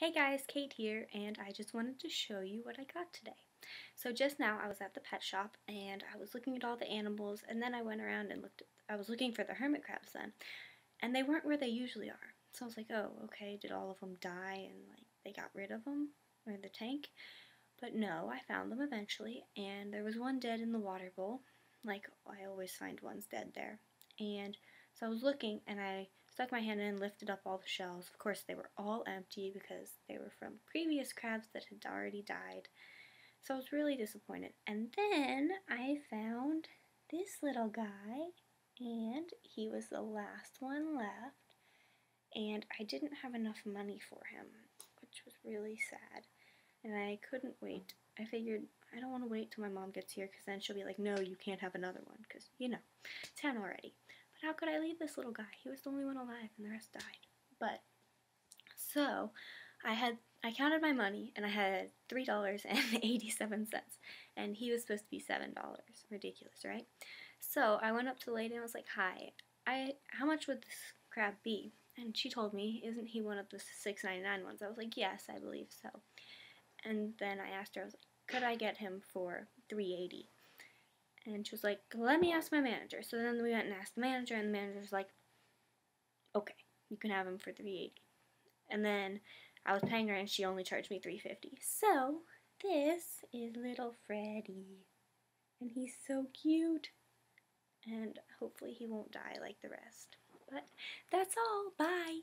Hey guys, Kate here, and I just wanted to show you what I got today. So just now I was at the pet shop and I was looking at all the animals and then I went around and looked at, I was looking for the hermit crabs then and they weren't where they usually are. So I was like, oh, okay, did all of them die and like they got rid of them or the tank? But no, I found them eventually and there was one dead in the water bowl. Like I always find ones dead there. And so I was looking and I stuck my hand in and lifted up all the shells. Of course, they were all empty because they were from previous crabs that had already died. So I was really disappointed. And then I found this little guy, and he was the last one left. And I didn't have enough money for him, which was really sad. And I couldn't wait. I figured I don't want to wait till my mom gets here because then she'll be like, no, you can't have another one because, you know, 10 already. But how could I leave this little guy? He was the only one alive and the rest died. But, so, I had, I counted my money and I had $3.87 and he was supposed to be $7. Ridiculous, right? So, I went up to the lady and I was like, hi, I, how much would this crab be? And she told me, isn't he one of the $6.99 ones? I was like, yes, I believe so. And then I asked her, I was like, could I get him for 380 and she was like, let me ask my manager. So then we went and asked the manager, and the manager was like, okay, you can have him for 380 And then I was paying her, and she only charged me 350 So this is little Freddy. And he's so cute. And hopefully he won't die like the rest. But that's all. Bye.